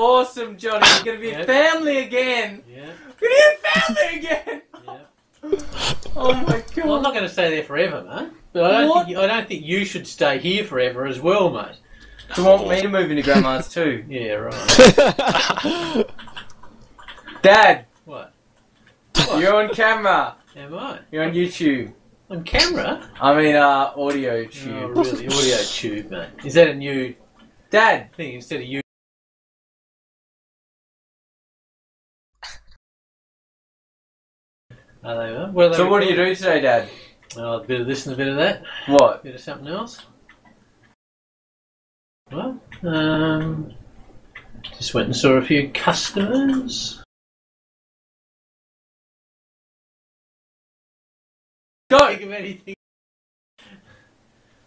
awesome, Johnny. You're gonna be Yeah. family again. Yeah. You're gonna be a family again. Yeah. Oh my Well, I'm not going to stay there forever, mate. But I don't What? think you, I don't think you should stay here forever as well, mate. Do you want me to move into grandma's too? Yeah, right. Dad, what? you're on camera. Am I You're on YouTube. on camera? I mean, uh, audio Oh, tube. really? Audio tube, mate. Is that a new Dad, thing instead of you? Are they? uh, What are they so what do you recording? do today, Dad? Oh, a bit of this and a bit of that. What? A bit of something else. Well, um, just went and saw a few customers. Go! Think of anything.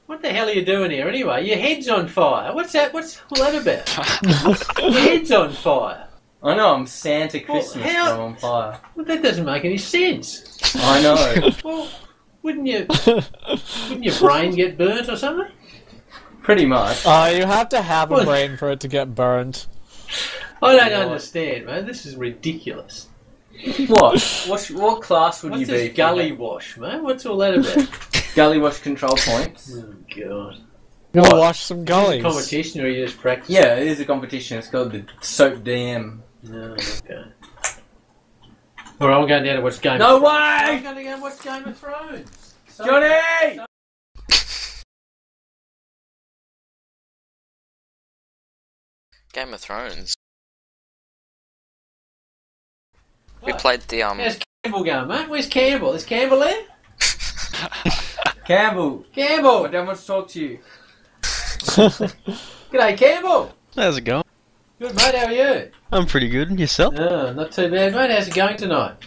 What the hell are you doing here anyway? Your head's on fire. What's that? What's all that about? Your head's on fire. I know, I'm Santa Well, Christmas how- I'm on fire. Well, that doesn't make any sense. I know. Well, wouldn't you? Wouldn't your brain get burnt or something? Pretty much. Uh, you have to have a brain for it to get burnt. I don't What? understand, man. This is ridiculous. What? What, what class would What's you be? this if gully had wash, man? What's all that about? Gully wash control points? oh, God. Go What? wash some gullies. Competition or you just practice? Yeah, it is a competition. It's called the Soap Dam. No, okay. All right, I'm going down to watch Game No of Thrones. I'm going to go watch Game of Thrones. So- Johnny! Game of Thrones. We played the um. How's Campbell going, mate? Where's Campbell? Is Campbell there? Campbell, Campbell! I don't want to talk to you. G'day, Campbell! How's it going? Good, mate, how are you? I'm pretty good. Yourself? Oh, not too bad, mate. How's it going tonight?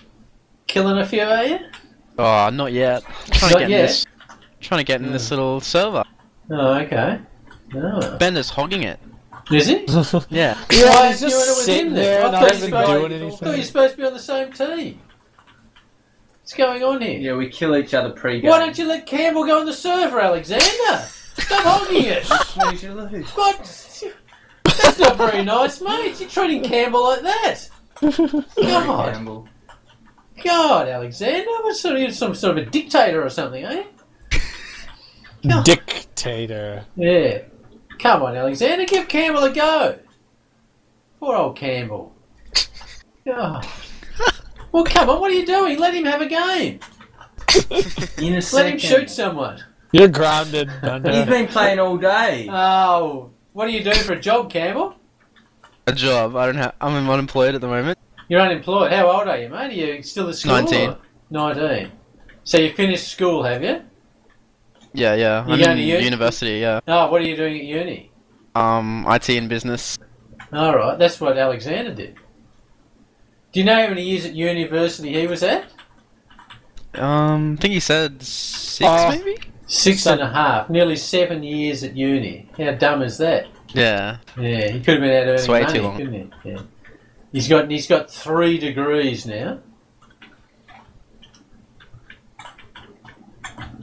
Killing a few, are you? Oh, not yet. Trying Not to get yet? in this. Trying to get in this little server. Oh, okay. Oh. Bender's hogging it. Is he? Yeah. Yeah, Why he's aren't you when it just was sitting in there, I thought you were doing supposed- I thought you were supposed to be on the same team. What's going on here? Yeah, we kill each other pre-game. Why don't you let Campbell go on the server, Alexander? Stop hogging it! Why you lose? What? That's not very nice, mate. You're treating Campbell like that. God, Campbell. God, Alexander. What sort of you're some sort of a dictator or something, eh? God. Dictator. Yeah. Come on, Alexander, give Campbell a go. Poor old Campbell. God. Well, come on, what are you doing? Let him have a game. In a Let second. him shoot someone. You're grounded, You've been playing all day. Oh, what are you doing for a job, Campbell? A job. I don't have. I'm unemployed at the moment. You're unemployed. How old are you, mate? Are you still at school? 19. or- 19. So you finished school, have you? Yeah, yeah. You I'm going in to uni? university. Yeah. Oh, what are you doing at uni? Um, IT and business. All right, that's what Alexander did. Do you know how many years at university he was at? Um, I think he said six, Oh. maybe. Six and a half, nearly seven years at uni. How dumb is that? Yeah. Yeah, he could have been out earning It's way money, too long. couldn't he? Yeah. He's got he's got three degrees now.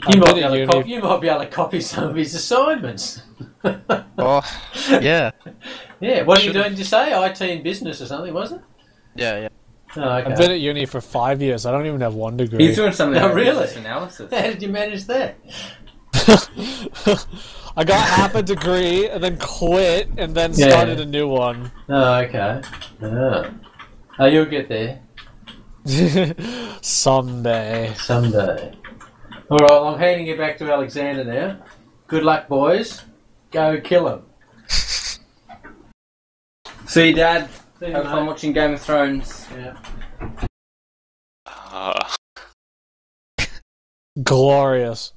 You might, be able to uni- copy, you might be able to copy some of his assignments. Oh, yeah. Yeah, what are you doing? Did you say IT and business or something? Was it? Yeah, yeah. Oh, I've been at uni for five years. I don't even have one degree. He's doing something oh, No, really? analysis. How did you manage that? I got half a degree and then quit and then Yeah. started a new one. Oh, okay. Oh, oh you'll get there Someday. someday. All right, well, I'm handing it back to Alexander now. Good luck, boys. Go kill him. See, Dad. See you, Have fun mate. watching Game of Thrones. Yeah. Uh, Glorious.